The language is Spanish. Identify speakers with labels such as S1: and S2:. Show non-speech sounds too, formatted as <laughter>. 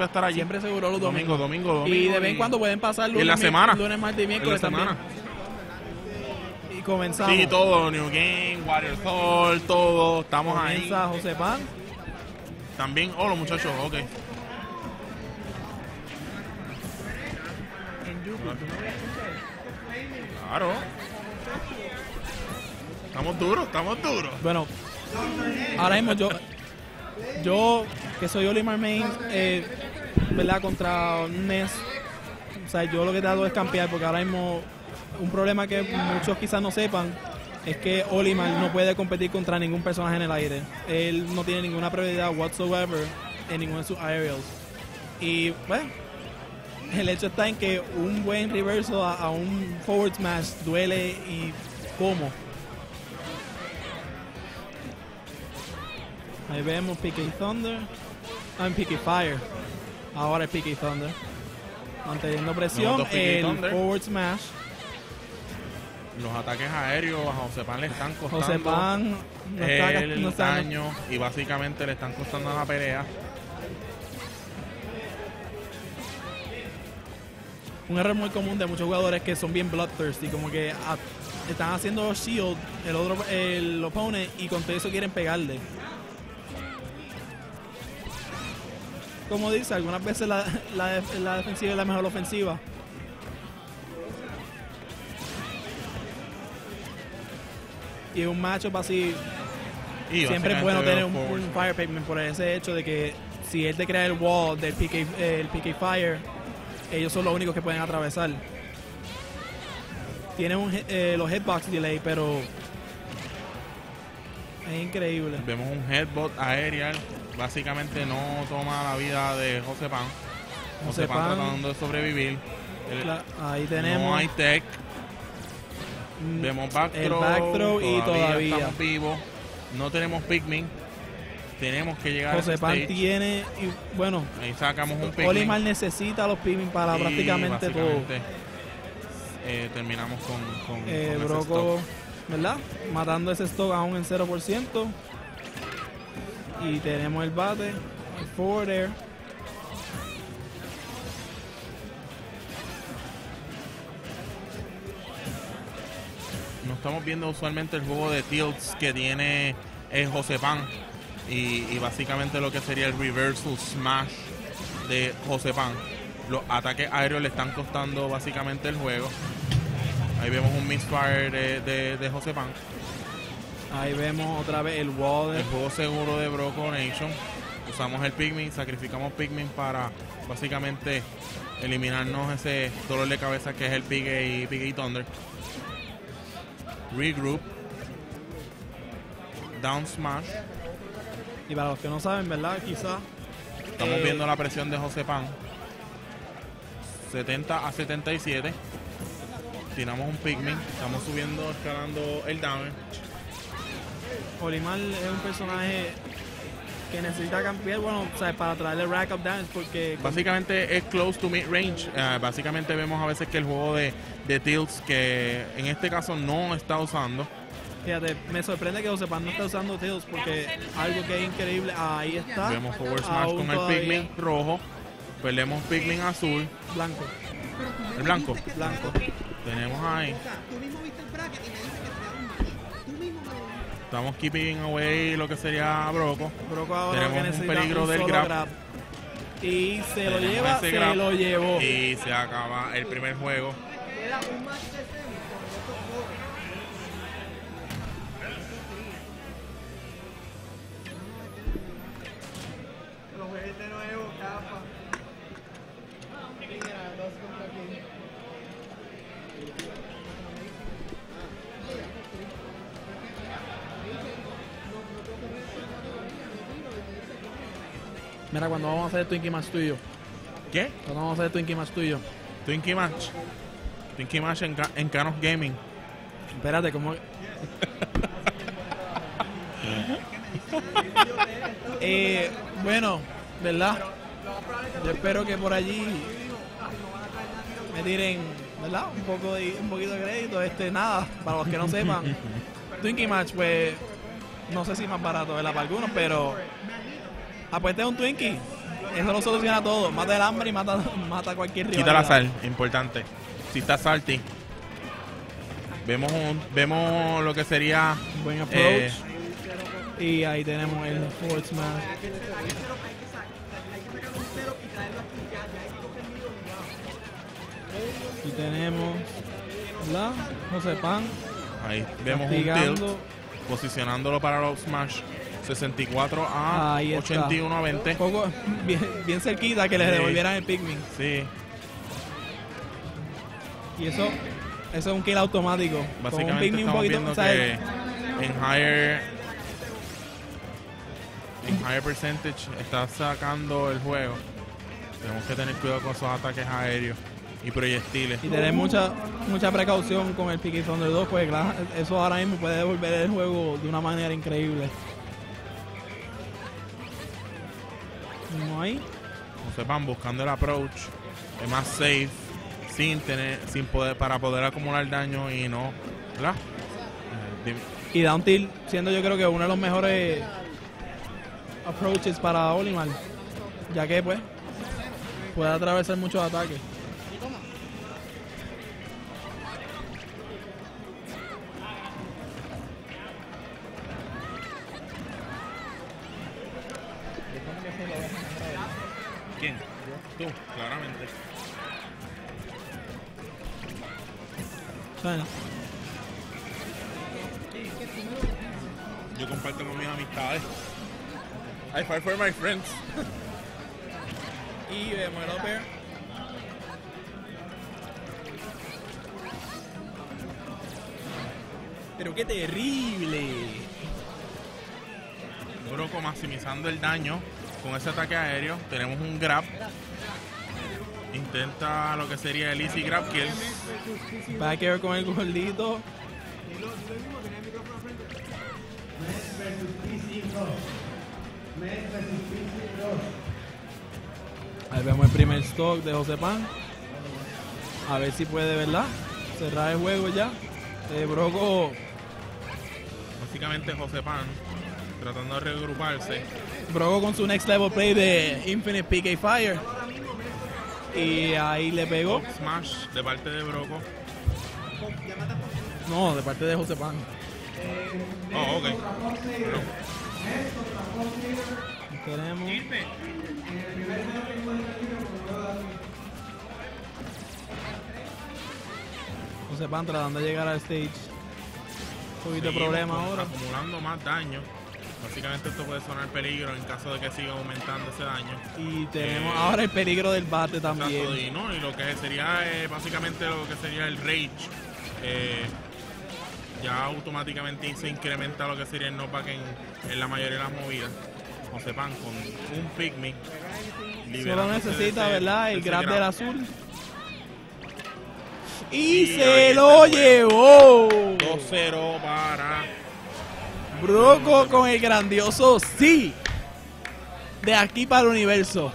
S1: voy a estar allí.
S2: Siempre seguro los
S1: domingo,
S2: domingos.
S1: domingo, domingo.
S2: Y de vez en cuando pueden pasar lunes,
S1: en la semana.
S2: lunes, martes y
S1: En la
S2: miércoles también.
S1: semana.
S2: Y comenzamos.
S1: Sí, todo, New Game, Warrior todo, estamos ahí.
S2: Comienza José Pan.
S1: También, oh, los muchachos, ok. Claro. Estamos duros, estamos duros.
S2: Bueno, ahora mismo yo, yo que soy Olimar Main, eh, ¿verdad? Contra Ness, o sea, yo lo que trato es campear porque ahora mismo un problema que muchos quizás no sepan es que Olimar no puede competir contra ningún personaje en el aire. Él no tiene ninguna prioridad whatsoever en ninguno de sus aerials. Y bueno, el hecho está en que un buen reverso a, a un forward smash duele y cómo. Ahí vemos PK Thunder. Ah, en PK Fire. Ahora es PK Thunder. Manteniendo presión. El forward smash.
S1: Los ataques aéreos a José Pan le están costando
S2: José Pan no está,
S1: el
S2: no está-
S1: daño y básicamente le están costando la pelea.
S2: un error muy común de muchos jugadores que son bien bloodthirsty, como que a- están haciendo shield el otro el opponent y con todo eso quieren pegarle. Como dice, algunas veces la, la, def- la defensiva es la mejor ofensiva. Y un matchup así
S1: Y
S2: siempre es bueno tener un, fire pavement por ese hecho de que si él te crea el wall del PK, el PK Fire, ellos son los únicos que pueden atravesar. Tiene un, eh, los hitbox delay, pero es increíble.
S1: Vemos un headbutt aerial. Básicamente no toma la vida de José Pan. José,
S2: José
S1: Pan,
S2: Pan.
S1: tratando de sobrevivir. El-
S2: Ahí tenemos
S1: No hay tech.
S2: mm,
S1: Vemos back
S2: el
S1: throw,
S2: back throw y todavía.
S1: estamos vivos. No tenemos Pikmin. Tenemos que llegar
S2: José
S1: a
S2: Pan
S1: stage.
S2: tiene, y, bueno,
S1: Ahí sacamos un Pikmin.
S2: Olimar necesita los pigmen para
S1: y
S2: prácticamente todo.
S1: eh, terminamos con, con,
S2: Eh,
S1: con
S2: Broco. ¿verdad? Matando ese stock aún en 0%. Y tenemos el bate, el forward air.
S1: No estamos viendo usualmente el juego de tilts que tiene eh, José. Y, básicamente lo que sería el reversal smash de José. Los ataques aéreos le están costando básicamente el juego. Ahí vemos un misfire de, de, de Pan.
S2: Ahí vemos otra vez el wall.
S1: El juego seguro de Broco Nation. Usamos el Pikmin, sacrificamos Pikmin para básicamente eliminarnos ese dolor de cabeza que es el Piggy y Piggy Thunder. Regroup. Down Smash.
S2: Y para los que no saben, ¿verdad? Quizás.
S1: Estamos
S2: eh,
S1: viendo la presión de José Pan. 70 a 77. Tiramos un Pikmin. Estamos subiendo, escalando el damage.
S2: Olimar es un personaje que necesita cambiar, bueno, o sea, para traerle rack up damage porque
S1: Básicamente es close to mid range. Eh, básicamente vemos a veces que el juego de, de tilts, que en este caso no está usando.
S2: fíjate, me sorprende que José Pan no está usando tails porque algo que es increíble, ahí está.
S1: Vemos forward smash
S2: aún
S1: con el
S2: todavía.
S1: Pikmin rojo. Perdemos Pikmin azul.
S2: Blanco,
S1: El blanco.
S2: blanco.
S1: Tenemos ahí. Estamos keeping away lo que sería Broco.
S2: Broco ahora
S1: Tenemos
S2: que
S1: un peligro
S2: un
S1: del grab.
S2: Y se lo lleva, se
S1: grab.
S2: lo llevó.
S1: Y se acaba el primer juego.
S3: Era un match de semi con estos dos. Lo jugué de nuevo, capa. Mira,
S2: cuando vamos a hacer Twinkie Match tuyo.
S1: ¿Qué?
S2: Cuando vamos a hacer Twinkie Match tuyo.
S1: Twinkie Match. Twinkie Match en, en Canos Gaming.
S2: Espérate, ¿cómo? <laughs> eh, bueno, ¿verdad? Yo espero que por allí me tiren, ¿verdad? Un poco de, un poquito de crédito. Este, nada, para los que no sepan, <laughs> Twinkie Match, pues, no sé si más barato, ¿verdad? Para algunos, pero apuesta un Twinkie. eso lo soluciona todo. Mata el hambre y mata, <laughs> mata cualquier rival.
S1: Quita la sal, importante. Si está salty. Vemos un, vemos lo que sería
S2: Buen approach.
S1: eh,
S2: y ahí tenemos el smash. Y tenemos la José Pan
S1: ahí vemos un tilt posicionándolo para los smash 64 a
S2: Ahí está.
S1: 81 a 20.
S2: Un poco bien, bien cerquita que le
S1: Sí.
S2: devolvieran el Pikmin.
S1: Sí,
S2: Y eso, eso es un kill automático. Con un
S1: básicamente
S2: Pikmin un poquito,
S1: que en higher en higher percentage está sacando el juego. Tenemos que tener cuidado con esos ataques aéreos y proyectiles.
S2: Y tener mucha mucha precaución con el Pikmin Thunder 2, pues claro, eso ahora mismo puede devolver el juego de una manera increíble. No hay.
S1: José Pan buscando el approach es más safe sin tener sin poder para poder acumular daño y no ¿verdad? Eh,
S2: Y down tilt siendo yo creo que uno de los mejores approaches para Olimar. Ya que pues puede atravesar muchos ataques.
S1: ¿Quién? Tú, claramente.
S2: Bueno,
S1: Yo comparto con mis amistades. I fight for my friends. <laughs>
S2: y vemos el upper. Pero qué terrible.
S1: Broco maximizando el daño con ese ataque aéreo. Tenemos un grab. Intenta lo que sería el easy grab kill.
S2: Back air con el gordito. Ahí vemos el primer stock de José Pan. A ver si puede, ¿verdad? Cerrar el juego ya. Eh, Broco,
S1: Básicamente José Pan tratando de reagruparse.
S2: Broco con su next level play de Infinite PK Fire. Y ahí le pegó.
S1: Smash de parte de Broco.
S2: No, de parte de José Pan.
S1: Oh, ok. Bueno,
S2: Tenemos. José Pan tratando de llegar al stage. Un poquito de
S1: seguimos
S2: problema ahora.
S1: Acumulando más daño. Básicamente esto puede sonar peligro en caso de que siga aumentando ese daño.
S2: Y tenemos
S1: Eh,
S2: ahora el peligro del bate
S1: Exacto,
S2: también.
S1: y, no, y lo que sería eh, básicamente lo que sería el rage. eh, ya automáticamente se incrementa lo que sería el knockback en, en la mayoría de las movidas. O sepan, con un pygmy.
S2: Solo necesita,
S1: ese-
S2: ¿verdad? El grab
S1: grab.
S2: del azul. Y
S1: Y
S2: se lo llevó.
S1: 2-0 para
S2: Broco con el grandioso sí. De aquí para el universo.